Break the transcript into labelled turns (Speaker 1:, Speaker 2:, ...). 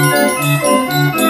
Speaker 1: Música